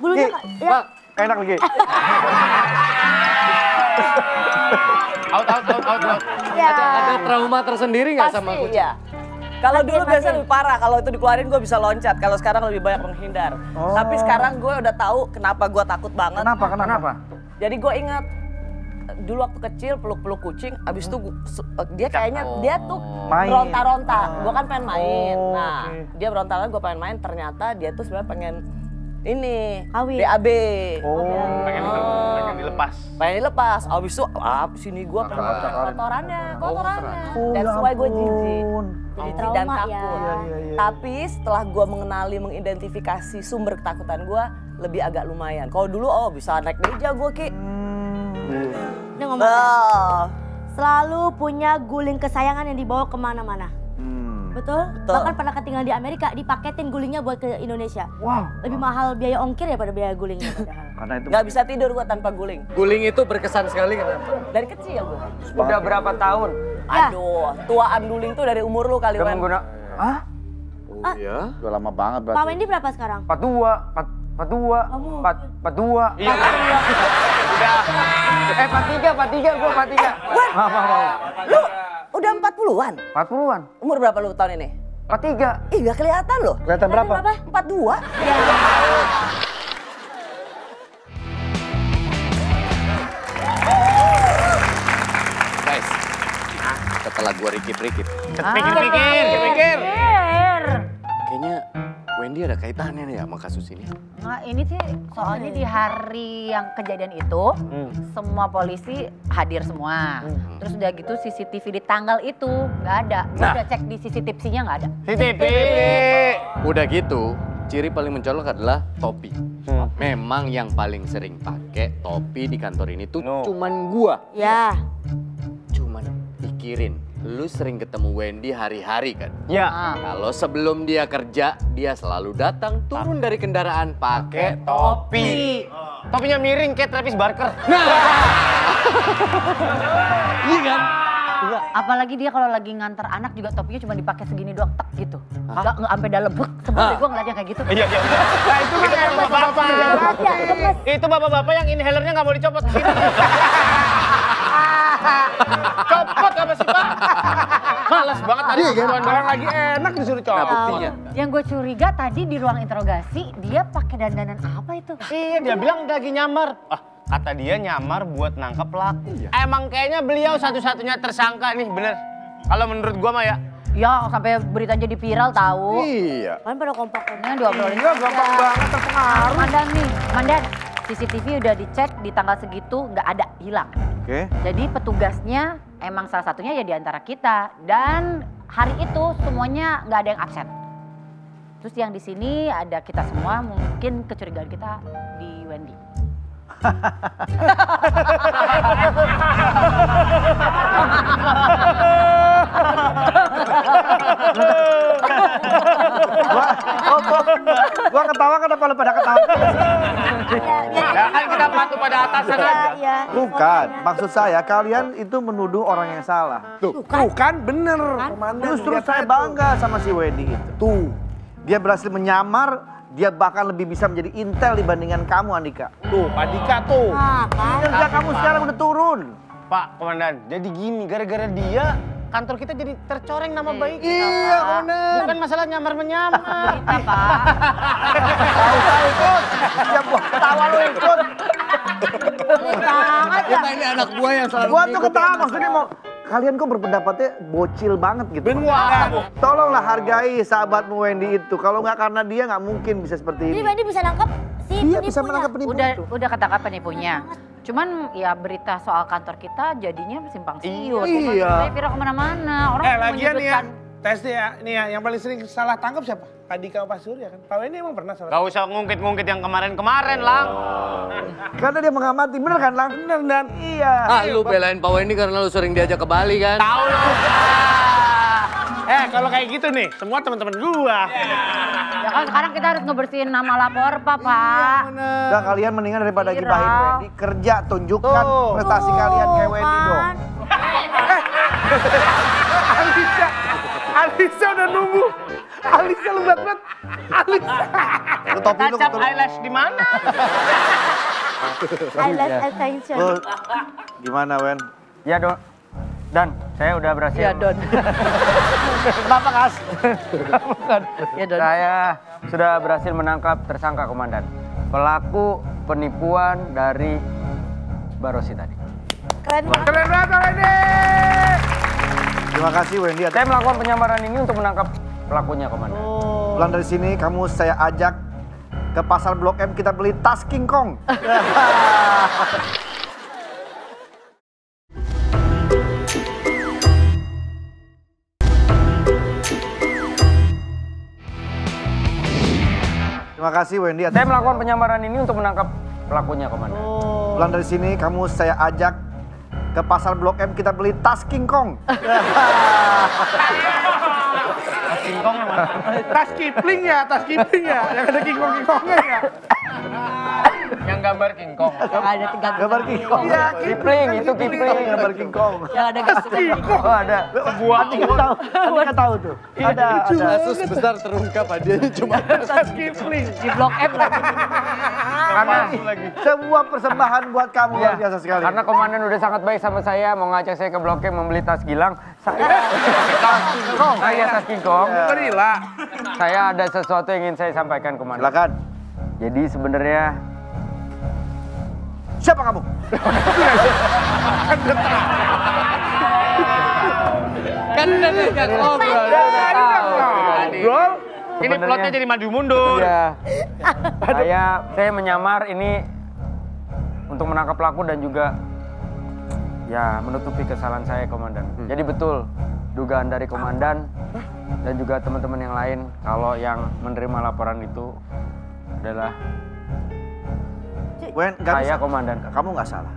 Bulunya Ki, kak. Ya. Bang, enak lagi. Out, out, out, out, out. ya. Ada trauma tersendiri nggak Pasti, sama kucing? ya. Kalau dulu biasanya lebih parah, kalau itu dikeluarin gue bisa loncat. Kalau sekarang lebih banyak menghindar. Oh. Tapi sekarang gue udah tahu kenapa gue takut banget. Kenapa, kenapa? Kenapa? Jadi gue ingat dulu waktu kecil peluk-peluk kucing, abis itu gua- eh, dia kayaknya dia tuh ronta-ronta. Gue kan pengen main. Oh, nah, oke. dia beronta-ronta, gue pengen main. Ternyata dia tuh sebenarnya pengen ini Kawin. BAB. Oh. Pengen, pengen dilepas. Pengen dilepas. Abis itu, ah, sini gue pengen Cakarin. kotorannya, kotorannya. Oh, That's ya why gue jijik. Jijik dan ya. takut. Iya, iya, iya. Tapi setelah gue mengenali, mengidentifikasi sumber ketakutan gue, lebih agak lumayan. Kalau dulu, oh bisa naik meja gue ki. Ini ngomong. Ah. Selalu punya guling kesayangan yang dibawa ke mana-mana. Betul? Betul. Bahkan pernah ketinggalan di Amerika, dipaketin gulingnya buat ke Indonesia. Wow. Lebih mahal biaya ongkir daripada biaya gulingnya padahal. Karena itu Nggak bisa tidur gue tanpa guling. Guling itu berkesan sekali kenapa? Dari kecil gue. Udah berapa tahun? Ya. Aduh, tuaan guling tuh dari umur lu kali, Wen. mengguna... Hah? Oh iya? udah lama banget Pak berarti. Wendy berapa sekarang? 42, 4, 42, Kamu. 4, 42. Iya. Udah. Eh, 43, 43, gua 43. Maaf, maaf, maaf. Lu udah 40-an? 40-an. Umur berapa lu tahun ini? 43. Ih, nggak kelihatan loh. Kelihatan berapa? Berapa? 42? Ya. Guys, setelah gua rikip-rikip, Pikir-pikir, pikir. kayaknya Wendy ada kaitannya nih sama kasus ini. Nah, ini sih soalnya di hari yang kejadian itu semua polisi hadir semua. Terus udah gitu CCTV di tanggal itu nggak ada. Nah. udah cek di CCTV-nya nggak ada. CCTV. Udah gitu, ciri paling mencolok adalah topi. Memang yang paling sering pakai topi di kantor ini tuh cuman gua. Ya. Cuman pikirin, lu sering ketemu Wendy hari-hari kan? Ya. Ah. Kalau sebelum dia kerja, dia selalu datang turun dari kendaraan pakai topi. Topinya miring kayak Travis Barker. Iya kan? Enggak, apalagi dia kalau lagi nganter anak juga topinya cuma dipakai segini doang tek gitu. Enggak enggak sampai dalam bek. Sebelumnya gue ngeliatnya kayak gitu. Iya, iya. Nah, itu itu bapak-bapak. Rahasia, gemes. Itu bapak-bapak yang inhalernya nggak mau dicopot. Copot apa sih, Pak? Males banget tadi Iya kan? Orang doang. lagi enak disuruh Nah, cowok. buktinya. Yang gue curiga tadi di ruang interogasi dia pakai dandanan apa itu? Iya, dia bilang lagi nyamar. Ah, kata dia nyamar buat nangkep pelaku. Emang kayaknya beliau satu-satunya tersangka nih, bener. Kalau menurut gua mah ya. Ya sampai berita jadi viral tahu. Iya. Kan pada kompak-kompak. Ini diobrolin. Iya, gampang banget terpengaruh. Mandan nih, Mandan. CCTV udah dicek di tanggal segitu nggak ada hilang. Oke. Jadi petugasnya emang salah satunya ya di antara kita dan hari itu semuanya nggak ada yang absen. Terus yang di sini ada kita semua mungkin kecurigaan kita di Wendy. Gua, oh, gua, gua ketawa kenapa lu pada ketawa? Ya kan kita patuh pada atasan Iya, aja. iya. Bukan, maksud saya kalian itu menuduh orang yang salah. Tuh, tuh kan bener. Komandan. Justru saya bangga sama si Wendy itu. Tuh. Dia berhasil menyamar, dia bahkan lebih bisa menjadi intel dibandingkan kamu Andika. Tuh, Pak Dika tuh. Nah, kan. Kinerja kamu sekarang udah turun. Pak Komandan, jadi gini, gara-gara dia kantor kita jadi tercoreng nama baik. Iya, Komandan. Bukan masalah nyamar-menyamar. Kita Pak. Tahu tahu ikut. Siap gua ketawa lu ikut. Banget ya. Kita ini anak buah yang selalu Gua tuh ngikutin ketawa maksudnya mau kalian kok berpendapatnya bocil banget gitu. Benar. Tolonglah hargai sahabatmu Wendy itu. Kalau nggak karena dia nggak mungkin bisa seperti Jadi ini. Wendy bisa nangkep si Dia bisa penipunya. menangkap penipu Udah itu. udah ketangkap penipunya. Cuman ya berita soal kantor kita jadinya simpang siur. Iya. Saya viral ke mana-mana. Orang Eh, lagian nih ya. menyebutkan Tes deh ya, nih ya, yang paling sering salah tangkap siapa? Pak Dika Pak Surya kan? Pak Wendy emang pernah salah Gak usah ngungkit-ngungkit yang kemarin-kemarin, Lang. Karena dia mengamati, bener kan Lang? Bener dan Iya. Ah, lu belain Pak Wendy karena lu sering diajak ke Bali kan? Tahu lu. Eh, kalau kayak gitu nih, semua teman-teman gua. Ya kan sekarang kita harus ngebersihin nama lapor, Pak, Pak. Udah kalian mendingan daripada Viral. gibahin Wendy, kerja tunjukkan Tuh. prestasi kalian kayak Wendy dong. Alisa, Alisa udah nunggu. Alisa lu banget. Alisa. Lu topi lu keturunan. eyelash di mana? Love attention. Gimana Wen? Ya Don. Dan saya udah berhasil. Ya, Don. Kenapa kas? ya, Don. Saya sudah berhasil menangkap tersangka komandan. Pelaku penipuan dari Barosi tadi. Keren banget. Keren banget Wendy. Terima kasih Wendy. Saya melakukan penyamaran ini untuk menangkap pelakunya komandan. Pulang dari sini kamu saya ajak ke pasar Blok M kita beli tas King Kong. Terima kasih Wendy. Saya melakukan penyamaran ini untuk menangkap pelakunya komandan. Pulang dari sini kamu saya ajak ke pasar Blok M kita beli tas King Kong. Singkong mana? Tas Kipling ya, tas Kipling ya. Yang ada kingkong-kingkongnya ya. Yang gambar King Kong. Yang ada tiga Gambar King Kong. Iya, Kipling, itu Kipling. Gambar King Kong. Yang ada gambar Oh ada. Buat nggak tahu, nggak tahu tuh. Ada, ada. Kasus besar terungkap hadiahnya cuma Kipling. di Blok M lagi. Karena Sebuah persembahan buat kamu luar Iya, biasa sekali. Karena komandan udah sangat baik sama saya, mau ngajak saya ke Blok M membeli tas Gilang. Saya tas King Kong. Saya tas King Kong. Berilah. Saya ada sesuatu yang ingin saya sampaikan komandan. Silakan. Jadi sebenarnya Siapa kamu? kan udah ngajak ngobrol. Bro, Ini Sebenarnya- plotnya jadi maju mundur. ya saya saya menyamar ini untuk menangkap pelaku dan juga ya menutupi kesalahan saya komandan. Jadi betul dugaan dari komandan dan juga teman-teman yang lain kalau yang menerima laporan itu adalah Wen, nggak saya bisa. komandan. Kamu nggak salah.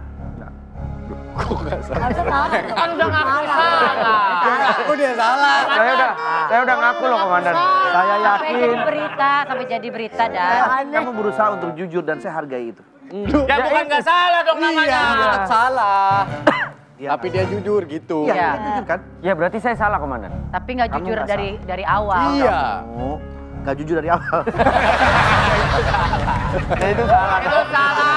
Nggak bisa tahu. Kan udah ngaku salah. Aku dia salah. Saya udah saya udah ngaku loh komandan. Saya Sampai yakin jadi berita, sampai jadi berita dan kamu berusaha untuk jujur dan saya hargai itu. Ya bukan nggak salah dong namanya. Tetap salah. Iya. Tapi dia jujur gitu. Iya, Iya. dia jujur kan? Ya berarti saya salah komandan. tapi nggak jujur nggak dari dari awal. Iya. Kamu nggak jujur dari awal. Ya itu salah. Itu salah.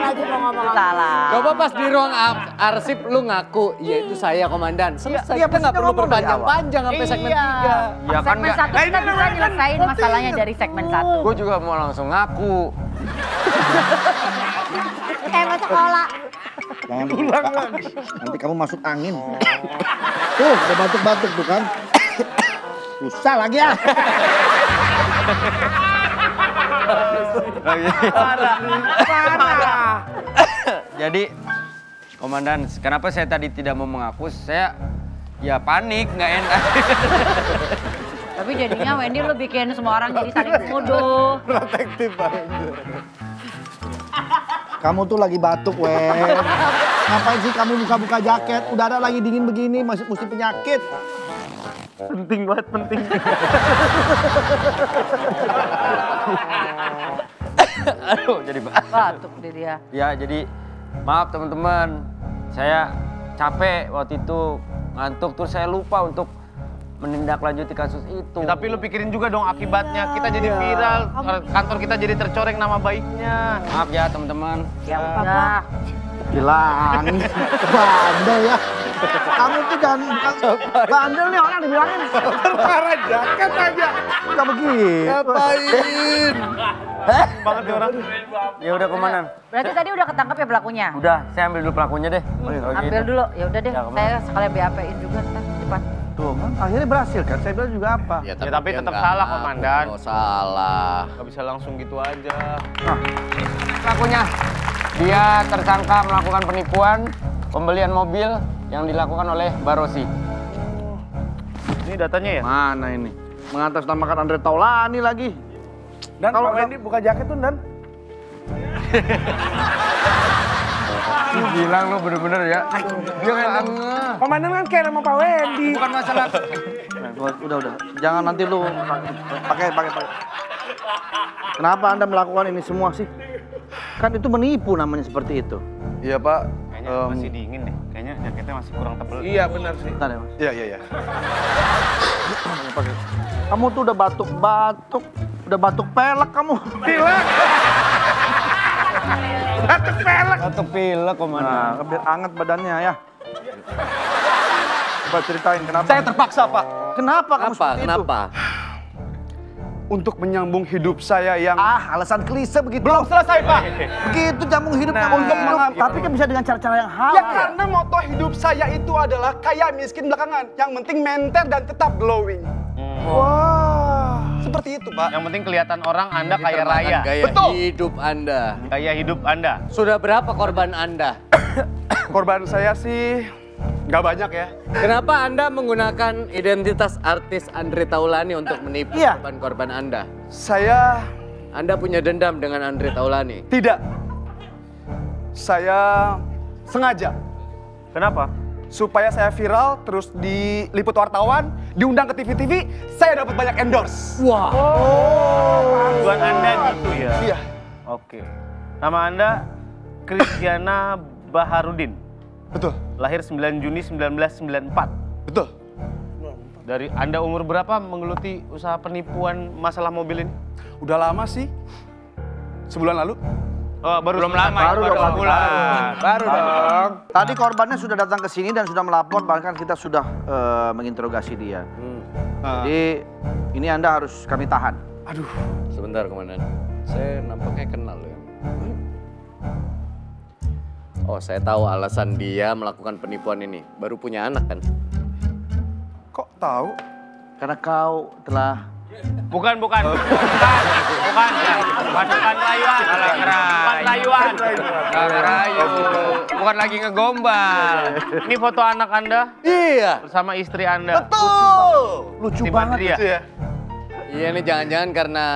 Lagi mau ngomong apa. Salah. Coba pas di ruang ar- arsip lu ngaku, iya itu saya komandan. Selesai, iya, kita nggak perlu berpanjang-panjang sampai segmen Iya. 3. Ya kan segmen satu kita bisa nyelesain masalahnya dari segmen satu. Gue juga mau langsung ngaku. Kayak mau sekolah. Jangan ulang Nanti kamu masuk angin. Tuh, udah batuk-batuk tuh kan. Susah lagi ya. Jadi, komandan, kenapa saya tadi tidak mau mengaku? Saya ya panik, nggak enak. Tapi jadinya Wendy lu bikin semua orang jadi saling nuduh. Kamu tuh lagi batuk, Wen. Ngapain sih kamu buka-buka jaket? Udara lagi dingin begini, masih mesti penyakit. Penting banget, penting. Aduh, jadi ba- Batuk deh dia. Ya, jadi maaf teman-teman. Saya capek waktu itu ngantuk terus saya lupa untuk menindaklanjuti kasus itu. Tapi lu pikirin juga dong akibatnya. Kita jadi viral, kantor kita jadi tercoreng nama baiknya. maaf ya teman-teman. Ya udah. Bilang, bandel ya. Kamu tuh jangan bandel nih orang dibilangin. Perkara jaket aja. Enggak begitu. Ngapain? Banget nih orang. Ya udah komandan. Berarti tadi udah ketangkep ya pelakunya? Udah, saya ambil dulu pelakunya deh. Oh. Kalau Ambil gitu. dulu. Ya udah deh. Ya, saya sekalian BAP-in juga ntar cepat. Tuh kan, akhirnya berhasil kan. Saya bilang juga apa. Ya, tapi dia tetap nggak salah, Komandan. kalau salah. Gak bisa langsung gitu aja. Pelakunya, dia tersangka melakukan penipuan pembelian mobil yang dilakukan oleh Barosi. Ini datanya ya? Mana ini? Mengatasnamakan Andre Taulani lagi. Dan Kalau- Wendy buka jaket tuh Dan. Ih, bilang lu bener-bener ya. Dia kan Komandan kan kayak sama Pak Wendy. bukan masalah udah udah. Jangan nanti lu pakai pakai pakai. Kenapa Anda melakukan ini semua sih? Kan itu menipu namanya seperti itu. Iya Pak. Kayaknya masih dingin deh. Kayaknya jaketnya masih kurang tebel. Iya benar sih. Bentar ya, Mas. Iya iya iya. Kamu tuh udah batuk-batuk, udah batuk pelek kamu. Pilek. Batuk pelek. Atau pilek komandan. Nah, biar anget badannya ya. Coba ceritain kenapa? Saya terpaksa, Pak, Kenapa kamu Kenapa? seperti itu? Kenapa? Untuk menyambung hidup saya yang Ah, alasan klise begitu. belum selesai, Pak. Begitu nyambung hidup, Nah, nyambung hidup. Tapi kan bisa dengan cara-cara yang halal. Ya karena moto hidup saya itu adalah kaya miskin belakangan. Yang penting menter dan tetap glowing. Wah, seperti itu, Pak. Yang penting kelihatan orang Anda kaya Ditermakan raya. Gaya Betul. hidup Anda. Gaya hidup Anda. Sudah berapa korban Anda? Korban saya sih nggak banyak ya. Kenapa Anda menggunakan identitas artis Andre Taulani untuk menipu Iya. korban-korban Anda? Saya Anda punya dendam dengan Andre Taulani? tidak. Saya sengaja Kenapa? supaya saya viral terus diliput wartawan, diundang ke TV-TV, saya dapat banyak endorse. Wah. Tujuan Anda gitu ya? Iya. Oke. Nama Anda Kristiana Baharudin. Betul. Lahir 9 Juni 1994. Betul. Dari Anda umur berapa menggeluti usaha penipuan masalah mobil ini? Udah lama sih. Sebulan lalu. Oh, baru Belum lama ya, Baru baru dong, bulan. Baru dong. Tadi korbannya sudah datang ke sini dan sudah melapor, bahkan kita sudah eh, menginterogasi dia. Ah. Jadi ini Anda harus kami tahan. Aduh. Sebentar, Komandan. Saya nampaknya kenal ya. Oh, saya tahu alasan dia melakukan penipuan ini. Baru punya anak kan? Kok tahu? Karena kau telah Bukan, bukan. Bukan. Bukan. Bukan, bukan rayuan. Bukan rayuan. Rayu. Bukan lagi ngegombal. Ini foto anak Anda Iya. bersama istri Anda. Betul. lucu banget. Badria. Itu ya. Iya ini jangan-jangan karena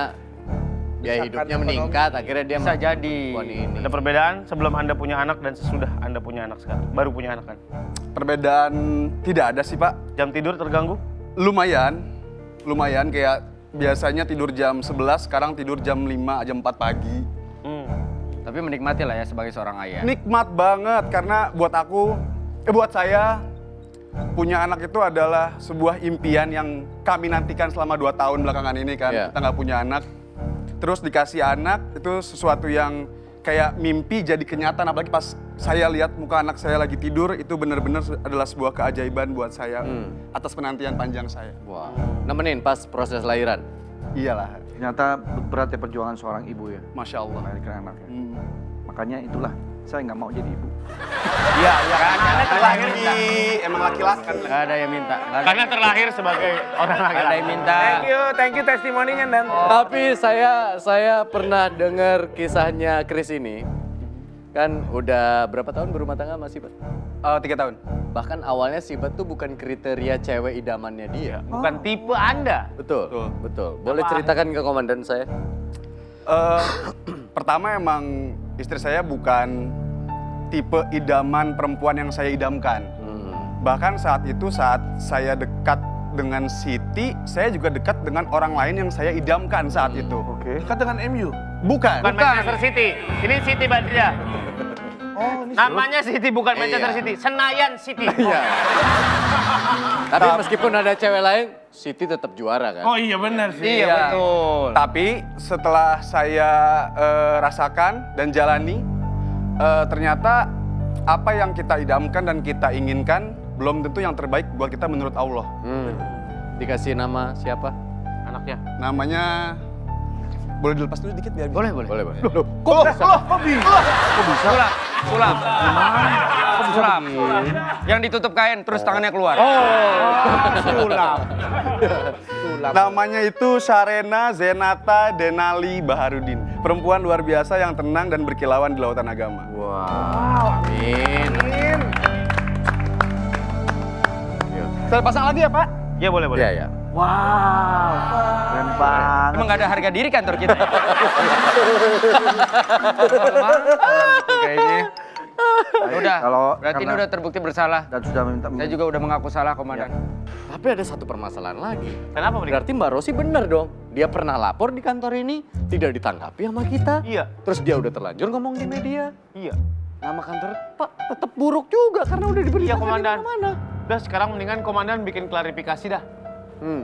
biaya hidupnya meningkat, akhirnya dia Bisa jadi. ini. Ada perbedaan sebelum Anda punya anak dan sesudah Anda punya anak sekarang. Baru punya anak kan? Perbedaan tidak ada sih, Pak. Jam tidur terganggu? Lumayan. Lumayan kayak biasanya tidur jam 11, sekarang tidur jam 5, jam 4 pagi. Hmm. Tapi menikmati lah ya sebagai seorang ayah. Nikmat banget karena buat aku, eh buat saya punya anak itu adalah sebuah impian yang kami nantikan selama 2 tahun belakangan ini kan. Iya. Kita nggak punya anak. Terus dikasih anak itu sesuatu yang kayak mimpi jadi kenyataan apalagi pas saya lihat muka anak saya lagi tidur itu benar-benar adalah sebuah keajaiban buat saya atas penantian panjang saya. Wah, nemenin pas proses lahiran. Iyalah, Ternyata berat ya perjuangan seorang ibu ya. masya Allah. Melahirkan anaknya. Hmm. Makanya itulah saya nggak mau jadi ibu. Iya, iya. Karena terlahir di emang laki-laki kan. Gak ada yang minta. Ada, Karena terlahir sebagai orang gak ada laki-laki. yang minta. Thank you, thank you testimoninya dan. Tapi saya saya pernah dengar kisahnya Chris ini. Kan udah berapa tahun berumah tangga masih, Pak? Eh, tiga tahun. Bahkan awalnya Sibat tuh bukan kriteria cewek idamannya dia. Bukan tipe Anda. Betul, Betul. betul. Boleh Apa? ceritakan ke komandan saya? Eh, pertama emang istri saya bukan tipe idaman perempuan yang saya idamkan. Hmm. Bahkan saat itu saat saya dekat dengan Siti, saya juga dekat dengan orang lain yang saya idamkan saat itu. Oke. Dekat dengan MU. Bukan. Bukan Manchester City. Ini City Badria. Oh, ini Namanya City bukan Manchester Iya. City. Senayan City. Iya. Tapi meskipun ada cewek lain, Siti tetap juara kan? Oh iya benar sih. Iya betul. Tapi setelah saya eh, rasakan dan jalani, eh, ternyata apa yang kita idamkan dan kita inginkan belum tentu yang terbaik buat kita menurut Allah. Hmm. Dikasih nama siapa? Anaknya. Namanya boleh dilepas dulu dikit biar bisa. Boleh, boleh. Boleh, boleh. Kok bisa? Kok bisa? Sulap, sulap. Sulap. Yang ditutup kain, terus tangannya keluar. Sulap. Namanya itu Sarena Zenata Denali Baharudin. Perempuan luar biasa yang tenang dan berkilauan di lautan agama. Wow. Amin. Saya pasang lagi ya Pak? Iya boleh boleh. Iya, iya. Wow, keren banget. Emang gak ada harga diri kantor kita. ya? Kayaknya. udah, Kalau berarti ini udah terbukti bersalah. dan sudah meminta Saya juga udah mengaku salah, Komandan. Tapi ada satu permasalahan lagi. Kenapa Bang? Berarti Mbak Rosi benar dong. Dia pernah lapor di kantor ini, tidak ditanggapi sama kita. Iya. Terus dia udah terlanjur ngomong di media. Iya. Nama kantor Pak tetap buruk juga karena udah diberitakan Iya komandan. di mana. Udah sekarang mendingan komandan bikin klarifikasi dah. Hmm.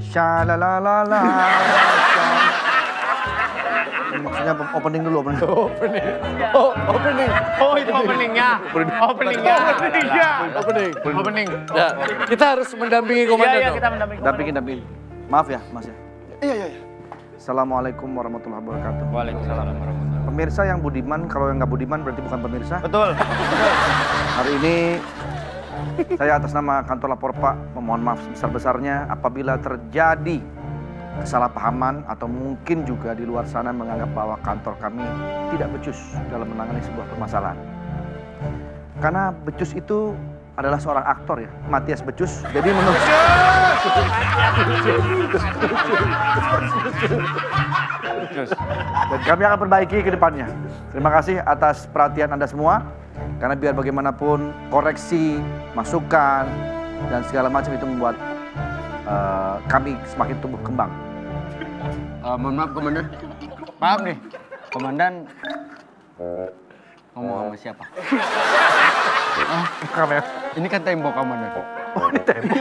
Shalalalala. Maksudnya opening dulu, opening dulu. Oh, opening. Oh itu openingnya. Openingnya. Openingnya. Opening. Opening. Ya, kita harus mendampingi Iya komandan iya dong. kita mendampingi. Dampingin, dampingin. Maaf ya, Mas ya. Iya, iya, iya. Assalamualaikum warahmatullahi wabarakatuh. Waalaikumsalam warahmatullahi Pemirsa yang budiman, kalau yang nggak budiman berarti bukan pemirsa. Betul. Hari ini saya atas nama kantor lapor Pak memohon maaf sebesar-besarnya apabila terjadi kesalahpahaman atau mungkin juga di luar sana menganggap bahwa kantor kami tidak becus dalam menangani sebuah permasalahan. Karena becus itu adalah seorang aktor ya, Matias Becus. Jadi menurut Dan kami akan perbaiki ke depannya. Terima kasih atas perhatian Anda semua. Karena biar bagaimanapun koreksi, masukan, dan segala macam itu membuat eh, kami semakin tumbuh kembang. Eh, mohon maaf, Komandan. Maaf nih, Komandan ngomong sama siapa? Kamera. Ini kan tembok, Komandan. Oh, ini tembok.